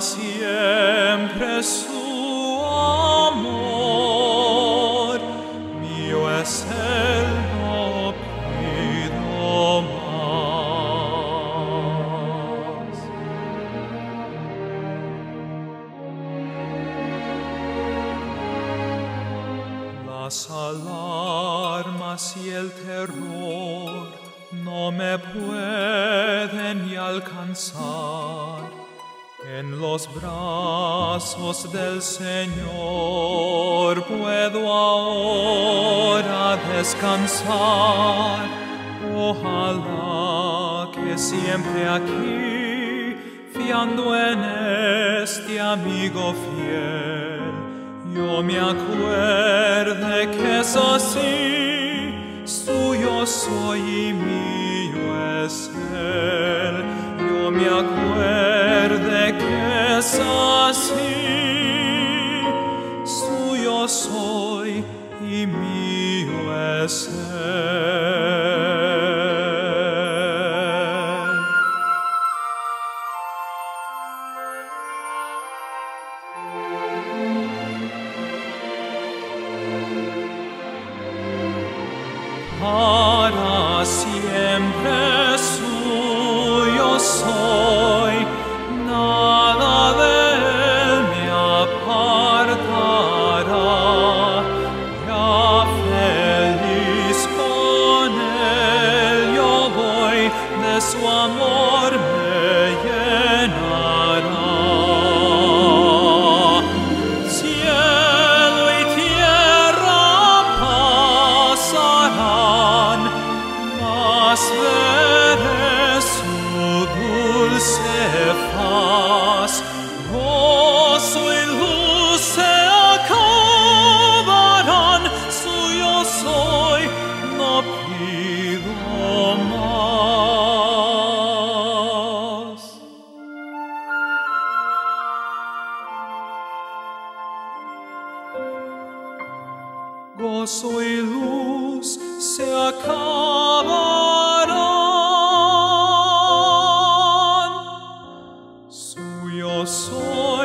siempre su amor, mío es él, no pido más. Las alarmas y el terror no me pueden ni alcanzar. En los brazos del Señor puedo ahora descansar. Ojalá que siempre aquí, fiando en este amigo fiel, yo me acuerde que es así, suyo soy y mío es él. Yo me acuerde para siempre de su amor gozo luz se acabarán. Suyo soy.